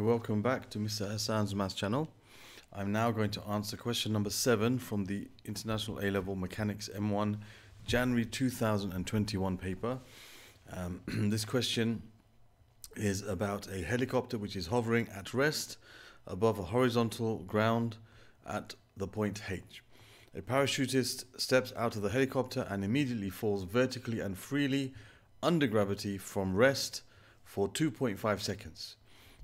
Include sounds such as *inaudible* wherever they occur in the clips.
Okay, welcome back to Mr. Hassaan's Maths channel. I'm now going to answer question number seven from the International A-Level Mechanics M1 January 2021 paper. Um, *clears throat* this question is about a helicopter which is hovering at rest above a horizontal ground at the point H. A parachutist steps out of the helicopter and immediately falls vertically and freely under gravity from rest for 2.5 seconds.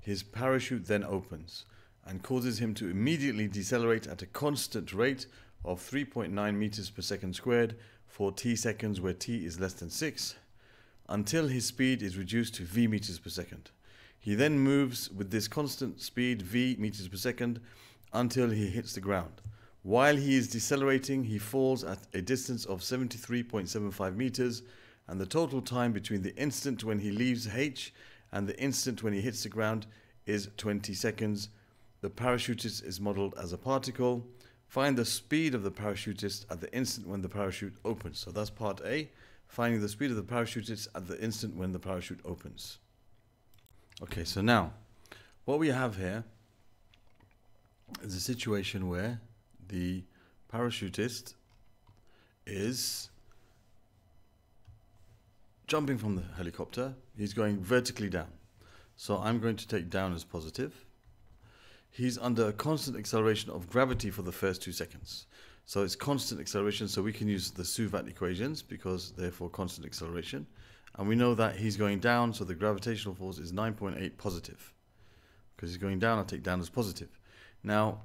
His parachute then opens and causes him to immediately decelerate at a constant rate of 3.9 meters per second squared for t seconds where t is less than 6 until his speed is reduced to v meters per second. He then moves with this constant speed v meters per second until he hits the ground. While he is decelerating, he falls at a distance of 73.75 meters and the total time between the instant when he leaves H and the instant when he hits the ground is 20 seconds. The parachutist is modeled as a particle. Find the speed of the parachutist at the instant when the parachute opens. So that's part A, finding the speed of the parachutist at the instant when the parachute opens. Okay, so now what we have here is a situation where the parachutist is jumping from the helicopter, he's going vertically down. So I'm going to take down as positive. He's under a constant acceleration of gravity for the first two seconds. So it's constant acceleration, so we can use the Suvat equations because therefore constant acceleration. And we know that he's going down, so the gravitational force is 9.8 positive. Because he's going down, I'll take down as positive. Now,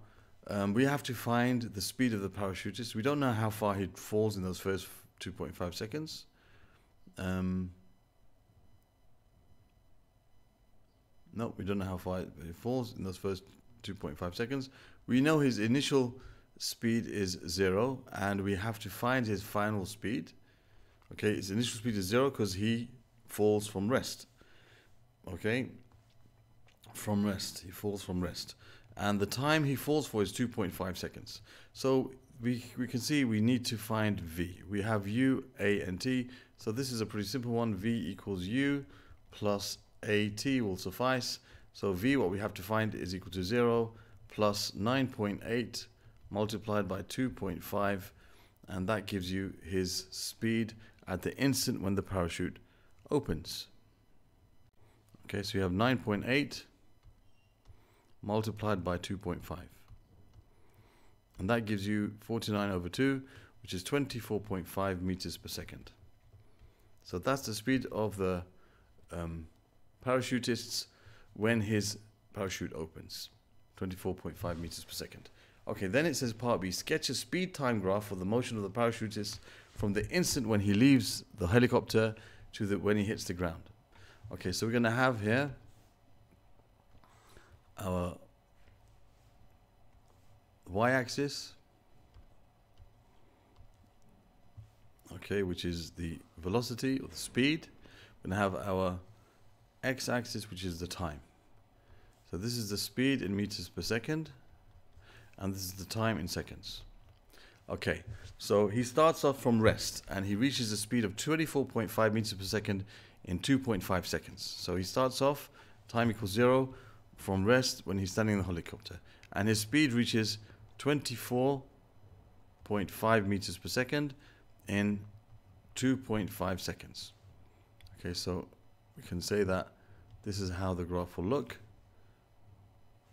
um, we have to find the speed of the parachutist. We don't know how far he falls in those first 2.5 seconds. Um, no, we don't know how far it falls in those first 2.5 seconds. We know his initial speed is zero, and we have to find his final speed. Okay, his initial speed is zero because he falls from rest. Okay, from rest, he falls from rest. And the time he falls for is 2.5 seconds. So we, we can see we need to find V. We have U, A, and T. So this is a pretty simple one. V equals U plus AT will suffice. So V, what we have to find is equal to 0 plus 9.8 multiplied by 2.5. And that gives you his speed at the instant when the parachute opens. Okay, so you have 9.8 multiplied by 2.5. And that gives you 49 over 2, which is 24.5 meters per second. So that's the speed of the um, parachutists when his parachute opens. 24.5 meters per second. Okay, then it says part B, sketch a speed time graph for the motion of the parachutist from the instant when he leaves the helicopter to the when he hits the ground. Okay, so we're going to have here our y-axis. Okay which is the velocity or the speed. To have our x-axis which is the time. So this is the speed in meters per second and this is the time in seconds. Okay so he starts off from rest and he reaches a speed of 24.5 meters per second in 2.5 seconds. So he starts off time equals zero from rest when he's standing in the helicopter. And his speed reaches 24.5 meters per second in 2.5 seconds. Okay, so we can say that this is how the graph will look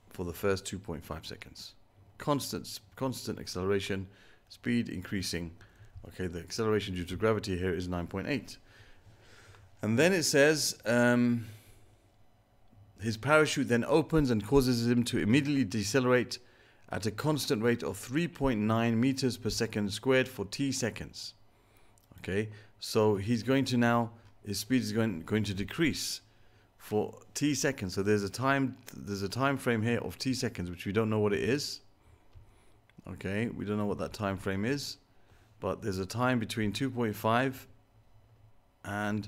for the first 2.5 seconds. Constant, constant acceleration, speed increasing. Okay, the acceleration due to gravity here is 9.8. And then it says um, his parachute then opens and causes him to immediately decelerate at a constant rate of 3.9 meters per second squared for t seconds. Okay, so he's going to now, his speed is going, going to decrease for t seconds. So there's a time, there's a time frame here of t seconds, which we don't know what it is. Okay, we don't know what that time frame is, but there's a time between 2.5 and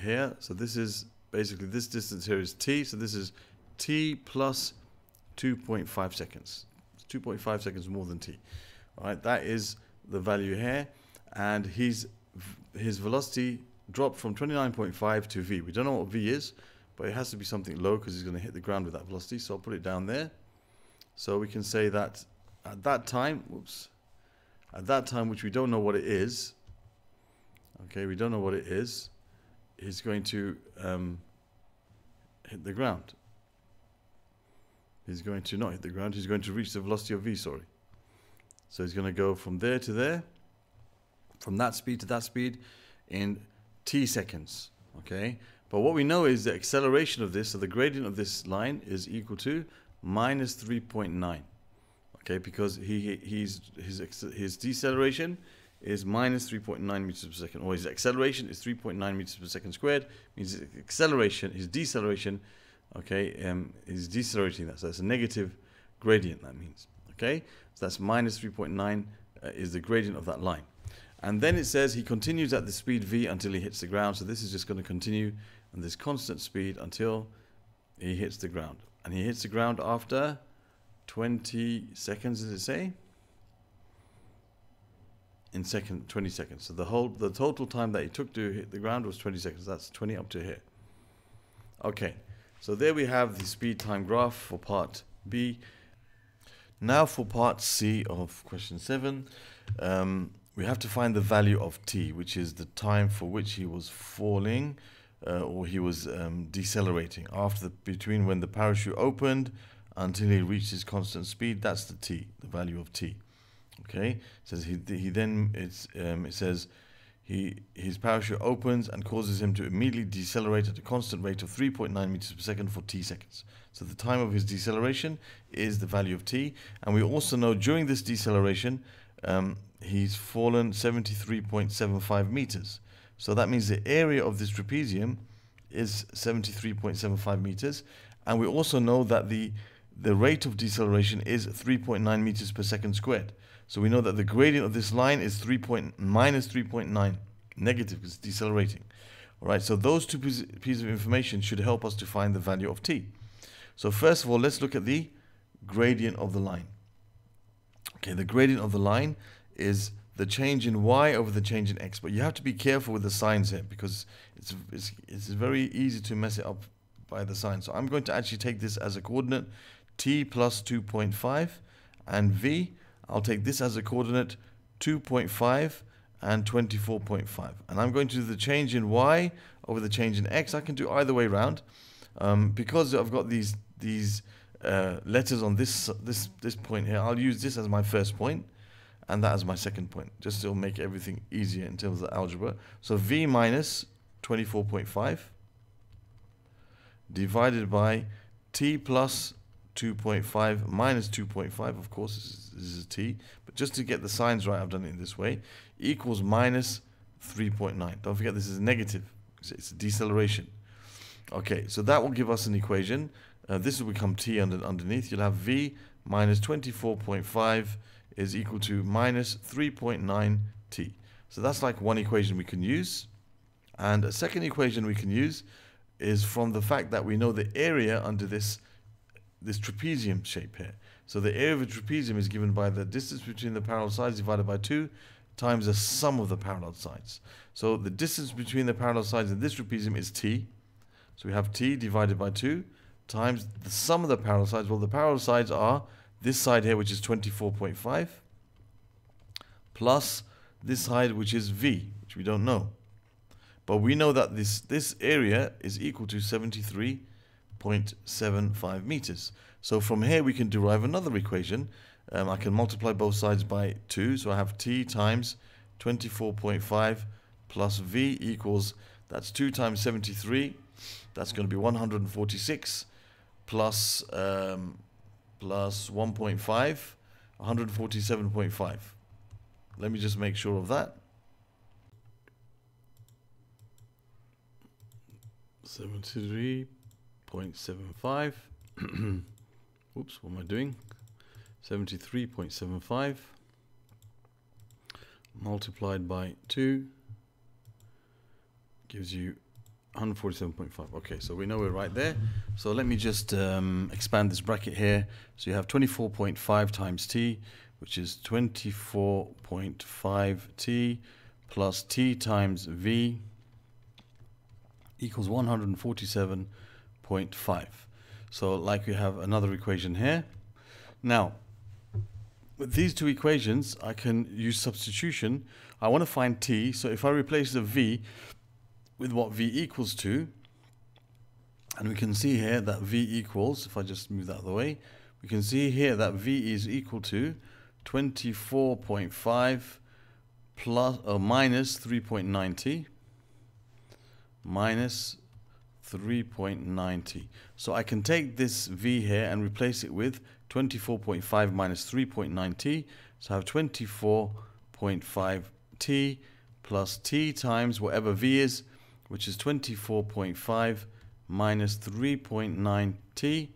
here. So this is basically this distance here is t. So this is t plus 2.5 seconds. 2.5 seconds more than t. All right, that is the value here, and his his velocity dropped from 29.5 to v. We don't know what v is, but it has to be something low because he's going to hit the ground with that velocity. So I'll put it down there. So we can say that at that time, whoops, at that time, which we don't know what it is, okay, we don't know what it is, he's going to um, hit the ground. He's going to not hit the ground, he's going to reach the velocity of v, sorry. So he's going to go from there to there, from that speed to that speed in t seconds, okay? But what we know is the acceleration of this, so the gradient of this line is equal to minus 3.9 okay because he he's his his deceleration is minus 3.9 meters per second or his acceleration is 3.9 meters per second squared means his acceleration his deceleration okay um is decelerating that so that's a negative gradient that means okay so that's minus 3.9 uh, is the gradient of that line and then it says he continues at the speed v until he hits the ground so this is just going to continue at this constant speed until he hits the ground and he hits the ground after 20 seconds, does it say? In second, 20 seconds. So the whole, the total time that he took to hit the ground was 20 seconds. That's 20 up to here. Okay, so there we have the speed time graph for part B. Now for part C of question 7, um, we have to find the value of t, which is the time for which he was falling uh, or he was um, decelerating after the, between when the parachute opened until he reaches constant speed. That's the t, the value of t. Okay, it says he he then it's um, it says he his parachute opens and causes him to immediately decelerate at a constant rate of 3.9 meters per second for t seconds. So the time of his deceleration is the value of t, and we also know during this deceleration um, he's fallen 73.75 meters. So that means the area of this trapezium is 73.75 meters, and we also know that the the rate of deceleration is 3.9 meters per second squared. So we know that the gradient of this line is 3 point, minus 3.9, negative because it's decelerating. All right, so those two pieces of information should help us to find the value of t. So first of all, let's look at the gradient of the line. Okay, the gradient of the line is the change in y over the change in x. But you have to be careful with the signs here because it's, it's, it's very easy to mess it up by the sign. So I'm going to actually take this as a coordinate t plus 2.5 and v, I'll take this as a coordinate 2.5 and 24.5. And I'm going to do the change in y over the change in x. I can do either way around. Um, because I've got these these uh, letters on this this this point here, I'll use this as my first point and that as my second point, just to make everything easier in terms of algebra. So v minus 24.5 divided by t plus 2.5 minus 2.5, of course, this is, is t, but just to get the signs right, I've done it this way, equals minus 3.9. Don't forget this is negative, it's a deceleration. Okay, so that will give us an equation. Uh, this will become t under, underneath. You'll have v minus 24.5 is equal to minus 3.9 t. So that's like one equation we can use. And a second equation we can use is from the fact that we know the area under this this trapezium shape here. So the area of a trapezium is given by the distance between the parallel sides divided by 2 times the sum of the parallel sides. So the distance between the parallel sides in this trapezium is t. So we have t divided by 2 times the sum of the parallel sides. Well, the parallel sides are this side here, which is 24.5, plus this side, which is v, which we don't know. But we know that this, this area is equal to 73 0.75 meters. So from here we can derive another equation. Um, I can multiply both sides by 2. So I have t times 24.5 plus v equals, that's 2 times 73. That's going to be 146 plus, um, plus 1.5, 147.5. Let me just make sure of that. 73 0.75. *clears throat* Oops, what am I doing? 73.75 multiplied by 2 gives you 147.5. Okay, so we know we're right there. So let me just um, expand this bracket here. So you have 24.5 times t, which is 24.5 t plus t times v equals 147 0.5. So like we have another equation here. Now, with these two equations, I can use substitution. I want to find t, so if I replace the v with what v equals to, and we can see here that v equals, if I just move that out of the way, we can see here that v is equal to 24.5 plus or uh, minus 3.90 minus 3.90. So I can take this V here and replace it with 24.5 minus 3.9t. So I have 24.5t plus t times whatever V is, which is 24.5 minus 3.9t.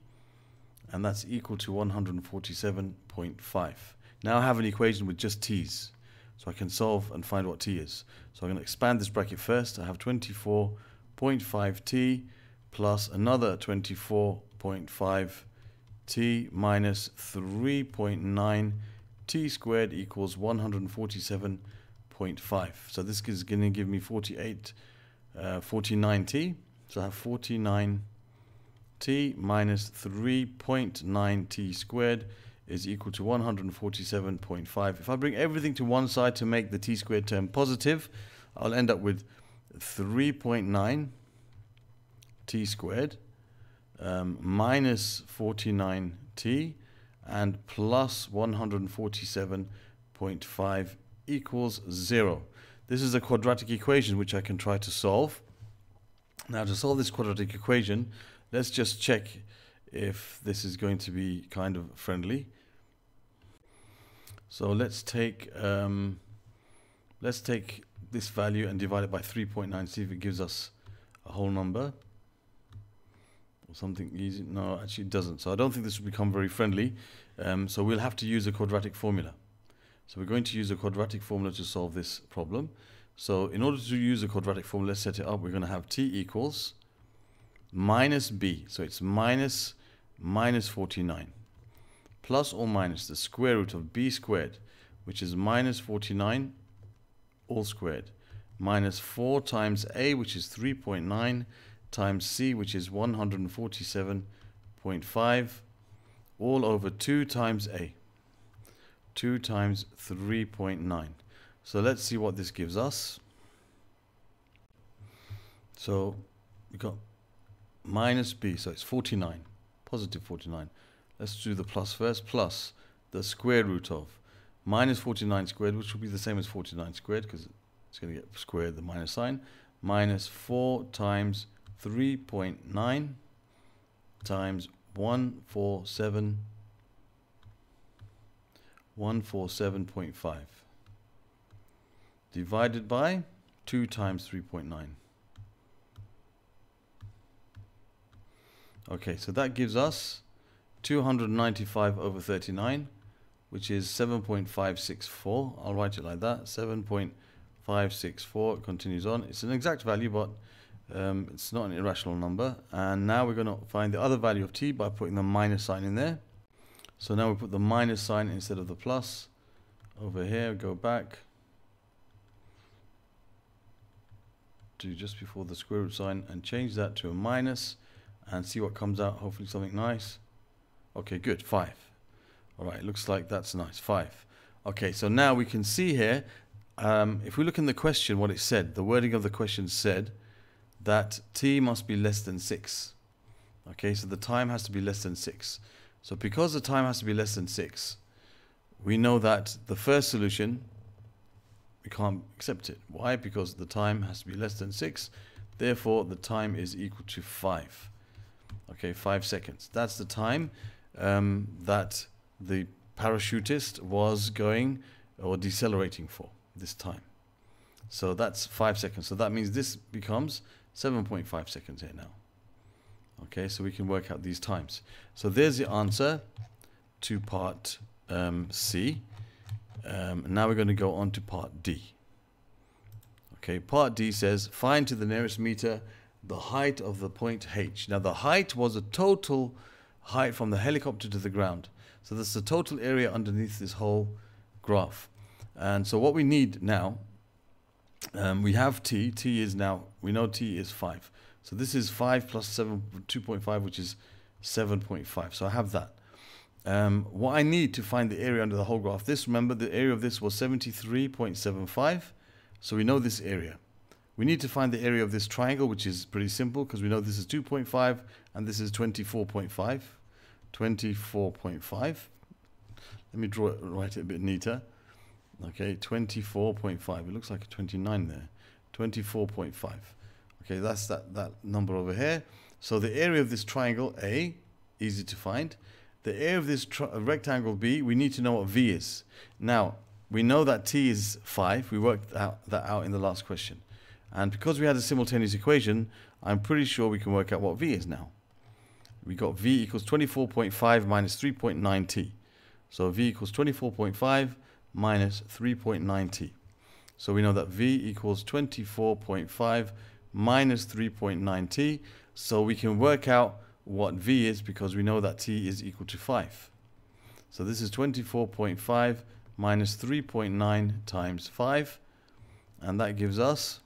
And that's equal to 147.5. Now I have an equation with just t's. So I can solve and find what t is. So I'm going to expand this bracket first. I have 24 0.5t plus another 24.5t minus 3.9 t squared equals 147.5. So this is going to give me 48, uh, 49t. So I have 49t minus 3.9t squared is equal to 147.5. If I bring everything to one side to make the t squared term positive, I'll end up with 3.9 t squared um, minus 49t and plus 147.5 equals 0. This is a quadratic equation which I can try to solve. Now to solve this quadratic equation, let's just check if this is going to be kind of friendly. So let's take um, let's take this value and divide it by 3.9, see if it gives us a whole number or something easy. No, actually it doesn't. So I don't think this will become very friendly. Um, so we'll have to use a quadratic formula. So we're going to use a quadratic formula to solve this problem. So in order to use a quadratic formula, let's set it up. We're going to have t equals minus b. So it's minus minus 49 plus or minus the square root of b squared, which is minus 49 all squared, minus 4 times a, which is 3.9, times c, which is 147.5, all over 2 times a. 2 times 3.9. So let's see what this gives us. So we got minus b, so it's 49, positive 49. Let's do the plus first, plus the square root of minus 49 squared, which will be the same as 49 squared because it's going to get squared the minus sign, minus 4 times 3.9 times 147 147.5 divided by 2 times 3.9. Okay, so that gives us 295 over 39, which is 7.564. I'll write it like that, 7.564. It continues on. It's an exact value, but um, it's not an irrational number. And now we're going to find the other value of t by putting the minus sign in there. So now we put the minus sign instead of the plus. Over here, go back to just before the square root sign and change that to a minus and see what comes out. Hopefully something nice. Okay, good. Five. All right, looks like that's nice. Five. Okay, so now we can see here, um, if we look in the question, what it said, the wording of the question said that t must be less than 6. Okay, so the time has to be less than 6. So because the time has to be less than 6, we know that the first solution, we can't accept it. Why? Because the time has to be less than 6. Therefore, the time is equal to 5. Okay, 5 seconds. That's the time um, that the parachutist was going or decelerating for this time. So that's 5 seconds. So that means this becomes 7.5 seconds here now. Okay, so we can work out these times. So there's the answer to part um, C. Um, now we're going to go on to part D. Okay, part D says find to the nearest meter the height of the point H. Now the height was a total height from the helicopter to the ground. So this is the total area underneath this whole graph. And so what we need now, um, we have t, t is now, we know t is 5. So this is 5 plus 7, 2.5, which is 7.5. So I have that. Um, what I need to find the area under the whole graph, this, remember, the area of this was 73.75. So we know this area. We need to find the area of this triangle, which is pretty simple because we know this is 2.5 and this is 24.5. 24.5. Let me draw it, write it a bit neater. Okay, 24.5. It looks like a 29 there. 24.5. Okay, that's that, that number over here. So the area of this triangle A, easy to find. The area of this uh, rectangle B, we need to know what V is. Now, we know that T is 5. We worked out, that out in the last question. And because we had a simultaneous equation, I'm pretty sure we can work out what V is now. We got V equals 24.5 minus 3.9T. So V equals 24.5 minus 3.9T. So we know that V equals 24.5 minus 3.9T. So we can work out what V is because we know that T is equal to 5. So this is 24.5 minus 3.9 times 5. And that gives us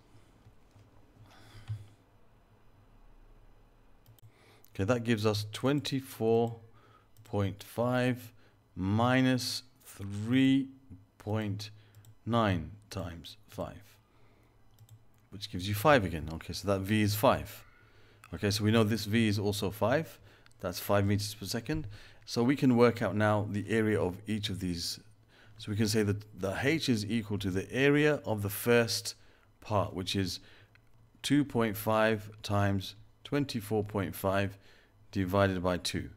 Okay, that gives us 24.5 minus 3.9 times 5, which gives you 5 again. Okay, so that V is 5. Okay, so we know this V is also 5. That's 5 meters per second. So we can work out now the area of each of these. So we can say that the H is equal to the area of the first part, which is 2.5 times 24.5 divided by 2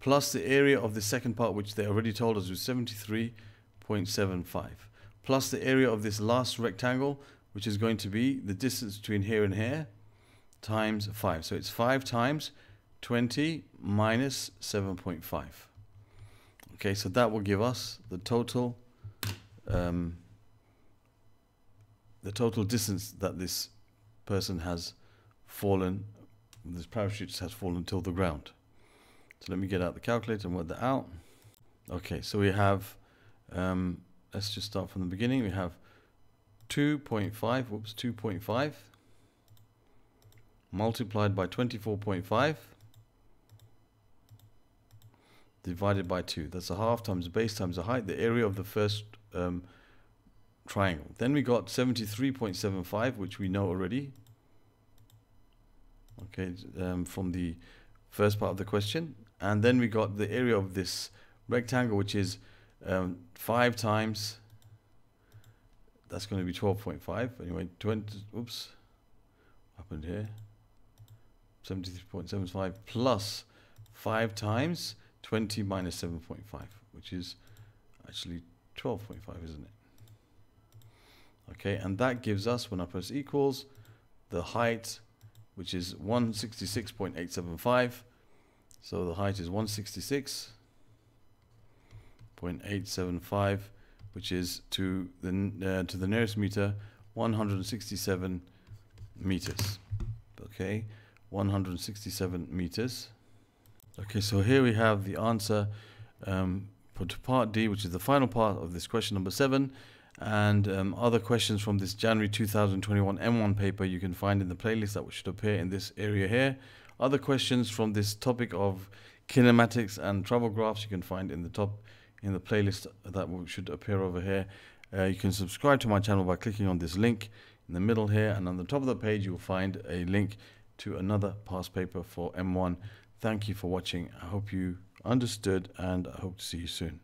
plus the area of the second part which they already told us was 73.75 plus the area of this last rectangle which is going to be the distance between here and here times 5 so it's 5 times 20 minus 7.5 okay so that will give us the total um, the total distance that this person has fallen this parachute has fallen to the ground. So let me get out the calculator and work that out. Okay, so we have, um, let's just start from the beginning. We have 2.5, whoops, 2.5 multiplied by 24.5 divided by 2. That's a half times the base times the height, the area of the first um, triangle. Then we got 73.75, which we know already, okay, um, from the first part of the question. And then we got the area of this rectangle, which is um, 5 times, that's going to be 12.5. Anyway, 20, oops, happened here? 73.75 plus 5 times 20 minus 7.5, which is actually 12.5, isn't it? Okay, and that gives us, when I press equals, the height which is 166.875. So the height is 166.875, which is to the uh, to the nearest meter 167 meters. Okay, 167 meters. Okay, so here we have the answer um, for part D, which is the final part of this question number seven and um, other questions from this January 2021 M1 paper you can find in the playlist that should appear in this area here. Other questions from this topic of kinematics and travel graphs you can find in the top in the playlist that should appear over here. Uh, you can subscribe to my channel by clicking on this link in the middle here and on the top of the page you will find a link to another past paper for M1. Thank you for watching. I hope you understood and I hope to see you soon.